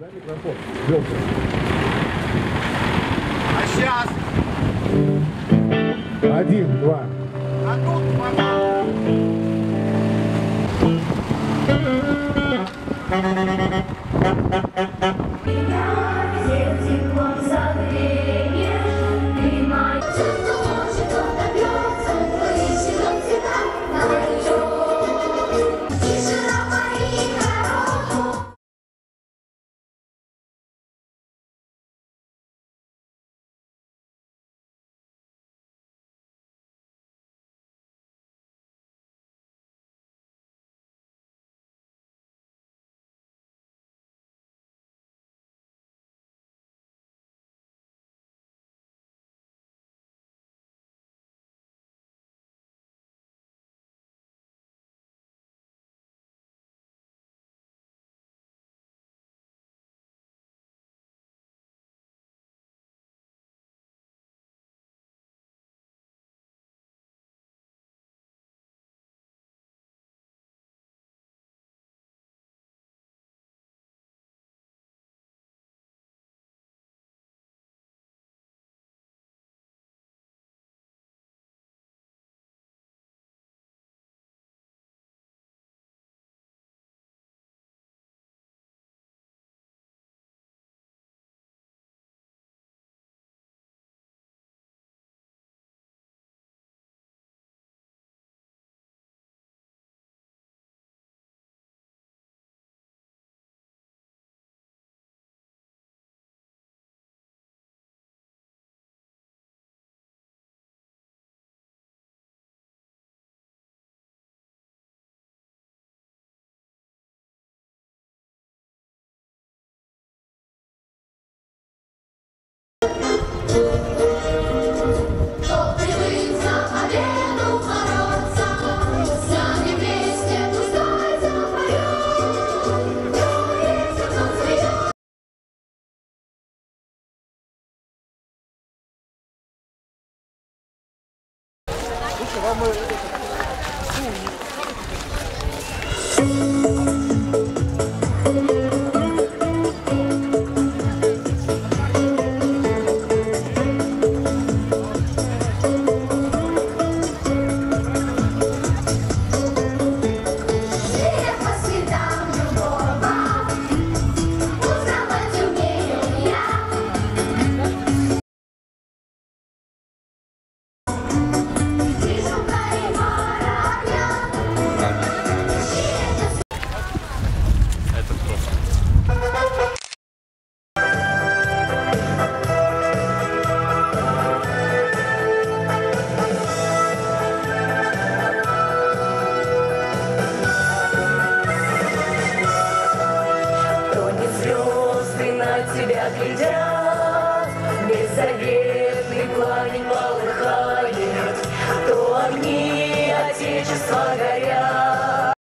Да, микрофон. Белка. А сейчас. Один, два. А тут пожалуйста. vamos. тебя глядят без обид.